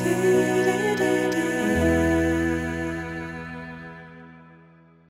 to